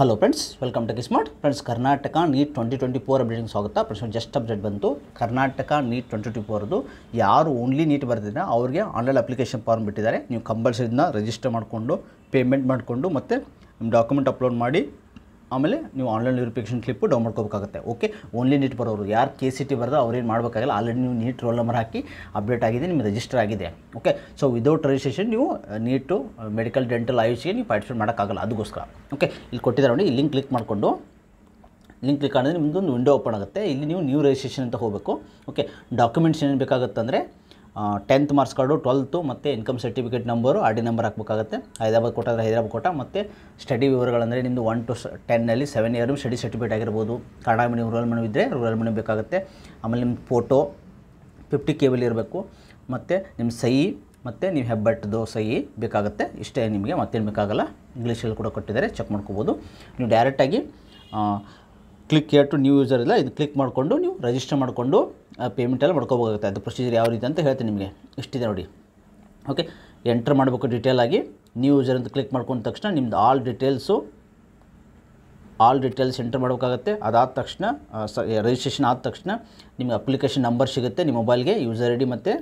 Hello friends welcome to ಕಿಸ್ಮಾರ್ಟ್ friends Karnataka NEET twenty twenty four updating ಸ್ವಾಗತ friends just update ಬಂತು. Karnataka NEET twenty twenty ಫೋರ್ದು ಯಾರು only neat ಬರ್ತಿದ್ರೆ ಅವ್ರಿಗೆ online application form ಬಿಟ್ಟಿದ್ದಾರೆ. ನೀವು ಕಂಪಲ್ಸರಿನ register ಮಾಡಿಕೊಂಡು ಪೇಮೆಂಟ್ ಮಾಡಿಕೊಂಡು ಮತ್ತು ನಿಮ್ಮ ಡಾಕ್ಯುಮೆಂಟ್ ಅಪ್ಲೋಡ್ ಮಾಡಿ ಆಮೇಲೆ ನೀವು ಆನ್ಲೈನ್ ವೆರಿಫಿಕೇಷನ್ ಕ್ಲಿಪ್ಪು ಡೌನ್ ಮಾಡ್ಕೋಬೇಕಾಗುತ್ತೆ ಓಕೆ ಓನ್ಲಿ ನೀಟ್ ಬರೋರು. ಯಾರು ಕೆ ಸಿ ಟಿ ಬರೋದು ಅವ್ರೇನು ಮಾಡಬೇಕಾಗಿಲ್ಲ. ಆಲ್ರೆಡಿ ನೀವು ನೀಟ್ ರೋಲ್ ನಂಬರ್ ಹಾಕಿ ಅಪ್ಡೇಟ್ ಆಗಿದೆ ನಿಮ್ಮ ರಿಜಿಸ್ಟರ್ ಆಗಿದೆ. ಓಕೆ ಸೊ ವಿದೌಟ್ ರಿಜಿಸ್ಟ್ರೇಷನ್ ನೀವು ನೀಟು ಮೆಡಿಕಲ್ ಡೆಂಟಲ್ ಆಯುಷಿಗೆ ನೀವು ಪಾರ್ಟಿಸಿಪೇಟ್ ಮಾಡೋಕ್ಕಾಗಲ್ಲ. ಅದಕ್ಕೋಸ್ಕರ ಓಕೆ ಇಲ್ಲಿ ಕೊಟ್ಟಿದ್ದಾರೆ ನೋಡಿ ಲಿಂಕ್ ಕ್ಲಿಕ್ ಮಾಡಿಕೊಂಡು ಲಿಂಕ್ ಕ್ಲಿಕ್ ಮಾಡಿದ್ರೆ ನಿಮ್ಮದೊಂದು ವಿಂಡೋ ಓಪನ್ ಆಗುತ್ತೆ. ಇಲ್ಲಿ ನೀವು ನ್ಯೂ ರಿಜಿಸ್ಟ್ರೇಷನ್ ಅಂತ ಹೋಗಬೇಕು. ಓಕೆ ಡಾಕ್ಯುಮೆಂಟ್ಸ್ ಏನೇನು ಬೇಕಾಗುತ್ತೆ ಅಂದರೆ ಟೆಂತ್ ಮಾರ್ಕ್ಸ್ ಕಾರ್ಡು ಟ್ವೆಲ್ತು ಮತ್ತು income certificate number R D number ಹಾಕಬೇಕಾಗುತ್ತೆ. ಹೈದರಾಬಾದ್ ಕೊಟ್ಟಾದ್ರೆ ಹೈದರಾಬಾದ್ ಕೋಟ ಮತ್ತು ಸ್ಟಡಿ ವಿವರಗಳಂದರೆ ನಿಮ್ಮದು ಒನ್ ಟು ಟೆನ್ನಲ್ಲಿ ಸೆವೆನ್ ಇಯರ್ ಸ್ಟಡಿ ಸರ್ಟಿಫಿಕೇಟ್ ಆಗಿರ್ಬೋದು. ಕನ್ನಡ ಮೀಡಿಯಂ ರೂರಲ್ ಮೀಡಿಯಂ ಇದ್ದರೆ ರೂರಲ್ ಮೀಡಿಯಂ ಬೇಕಾಗುತ್ತೆ. ಆಮೇಲೆ ನಿಮ್ಮ ಫೋಟೋ ಫಿಫ್ಟಿ ಕೇಬಲ್ ಇರಬೇಕು. ಮತ್ತು ನಿಮ್ಮ ಸಹಿ ಮತ್ತು ನೀವು ಹೆಬ್ಬಟ್ಟದು ಸಹಿ ಬೇಕಾಗುತ್ತೆ. ಇಷ್ಟೇ ನಿಮಗೆ ಮತ್ತೇನು ಬೇಕಾಗಲ್ಲ. ಇಂಗ್ಲೀಷಲ್ಲಿ ಕೂಡ ಕೊಟ್ಟಿದ್ದಾರೆ ಚೆಕ್ ಮಾಡ್ಕೋಬೋದು. ನೀವು ಡೈರೆಕ್ಟಾಗಿ click here to new user ಇಲ್ಲ, ಇದು ಕ್ಲಿಕ್ ಮಾಡಿಕೊಂಡು ನೀವು ರಿಜಿಸ್ಟರ್ ಮಾಡಿಕೊಂಡು ಪೇಮೆಂಟ್ ಎಲ್ಲ ಮಾಡ್ಕೋಬೇಕಾಗುತ್ತೆ. ಅದು ಪ್ರೊಸೀಜರ್ ಯಾವ ರೀತಿ ಅಂತ ಹೇಳ್ತೀನಿ ನಿಮಗೆ. ಇಷ್ಟಿದೆ ನೋಡಿ. ಓಕೆ ಎಂಟ್ರ್ ಮಾಡಬೇಕು ಡೀಟೇಲ್ ಆಗಿ ನ್ಯೂ ಯೂಸರ್ ಅಂತ ಕ್ಲಿಕ್ ಮಾಡ್ಕೊಂಡ ತಕ್ಷಣ ನಿಮ್ದು all details all details enter ಮಾಡಬೇಕಾಗತ್ತೆ. ಅದಾದ ತಕ್ಷಣ ರಿಜಿಸ್ಟ್ರೇಷನ್ ಆದ ತಕ್ಷಣ ನಿಮಗೆ ಅಪ್ಲಿಕೇಶನ್ ನಂಬರ್ ಸಿಗುತ್ತೆ, ನಿಮ್ಮ ಮೊಬೈಲ್ಗೆ ಯೂಸರ್ ಐ ಡಿ ಮತ್ತು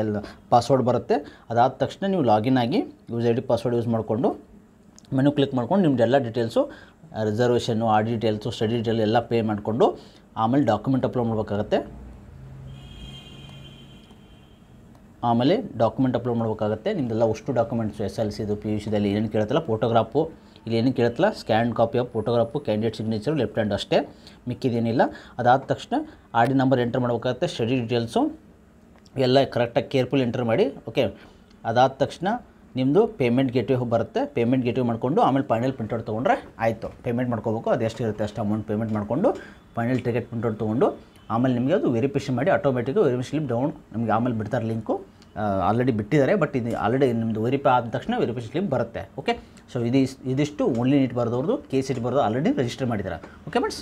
ಎಲ್ಲ ಪಾಸ್ವರ್ಡ್ ಬರುತ್ತೆ. ಅದಾದ ತಕ್ಷಣ ನೀವು ಲಾಗಿನ್ ಆಗಿ user I D password use ಮಾಡಿಕೊಂಡು ಮೆನು ಕ್ಲಿಕ್ ಮಾಡ್ಕೊಂಡು ನಿಮ್ದು ಎಲ್ಲ ಡೀಟೇಲ್ಸು ರಿಸರ್ವೇಷನ್ನು ಆ ಡೀಟೇಲ್ಸು ಸ್ಟಡಿ ಡೀಟೇಲ್ ಎಲ್ಲ ಪೇ ಮಾಡಿಕೊಂಡು ಆಮೇಲೆ ಡಾಕ್ಯುಮೆಂಟ್ ಅಪ್ಲೋಡ್ ಮಾಡಬೇಕಾಗತ್ತೆ. ಆಮೇಲೆ ಡಾಕ್ಯುಮೆಂಟ್ ಅಪ್ಲೋಡ್ ಮಾಡಬೇಕಾಗತ್ತೆ. ನಿಮ್ದೆಲ್ಲ ಅಷ್ಟು ಡಾಕ್ಯುಮೆಂಟ್ಸು ಎಸ್ ಎಲ್ ಸಿದು ಪಿ ಯು ಸಿದಲ್ಲಿ ಏನೇನು ಕೇಳುತ್ತಲ್ಲ ಫೋಟೋಗ್ರಾಫು ಇಲ್ಲಿ ಏನು ಕೇಳುತ್ತಲ್ಲ scan copy of photograph candidate signature left hand ಅಷ್ಟೇ, ಮಿಕ್ಕಿದೇನಿಲ್ಲ. ಅದಾದ ತಕ್ಷಣ ಆರ್ ಡಿ ನಂಬರ್ ಎಂಟರ್ ಮಾಡಬೇಕಾಗತ್ತೆ ಸ್ಟಡಿ ಡೀಟೇಲ್ಸು ಎಲ್ಲ ಕರೆಕ್ಟಾಗಿ ಕೇರ್ಫುಲ್ ಎಂಟರ್ ಮಾಡಿ ಓಕೆ ಅದಾದ ತಕ್ಷಣ ನಿಮ್ಮದು ಪೇಮೆಂಟ್ ಗೇಟ್ವೇ ಬರುತ್ತೆ. ಪೇಮೆಂಟ್ ಗೇಟ್ವೇ ಮಾಡಿಕೊಂಡು ಆಮೇಲೆ ಫೈನಲ್ ಪ್ರಿಂಟೌಟ್ ತೊಗೊಂಡ್ರೆ ಆಯಿತು. ಪೇಮೆಂಟ್ ಮಾಡ್ಕೋಬೇಕು, ಅದು ಎಷ್ಟು ಇರುತ್ತೆ ಅಷ್ಟು ಅಮೌಂಟ್ ಪೇಮೆಂಟ್ ಮಾಡಿಕೊಂಡು ಫೈನಲ್ ಟಿಕೆಟ್ ಪ್ರಿಂಟೌಟ್ ತೊಗೊಂಡು ಆಮೇಲೆ ನಿಮಗೆ ಅದು ವೆರಿಫಿಕೇಷನ್ ಮಾಡಿ ಆಟೋಮೆಟಿಕ್ ವೆರಿಫಿಕೇಷನ್ ಡೌನ್ ನಿಮಗೆ ಆಮೇಲೆ ಬಿಡ್ತಾರೆ ಲಿಂಕು ಆಲ್ರೆಡಿ ಬಿಟ್ಟಿದ್ದಾರೆ ಬಟ್ ಇದು ಆಲ್ರೆಡಿ ನಿಮ್ಮದು ವೆರಿಫೈ ಆದ ತಕ್ಷಣ ವೆರಿಫಿಕೇಷನ್ ಸ್ಲಿಪ್ ಬರುತ್ತೆ. ಓಕೆ ಸೊ ಇದು ಇದಿಷ್ಟು ಓನ್ಲಿ ನೀಟ್ ಬರೆದವ್ರದ್ದು ಕೆ ಸಿ ಟಿ ಬರೆದು ಆಲ್ರೆಡಿ ರಿಜಿಸ್ಟರ್ ಮಾಡಿದ್ದಾರೆ. Okay buds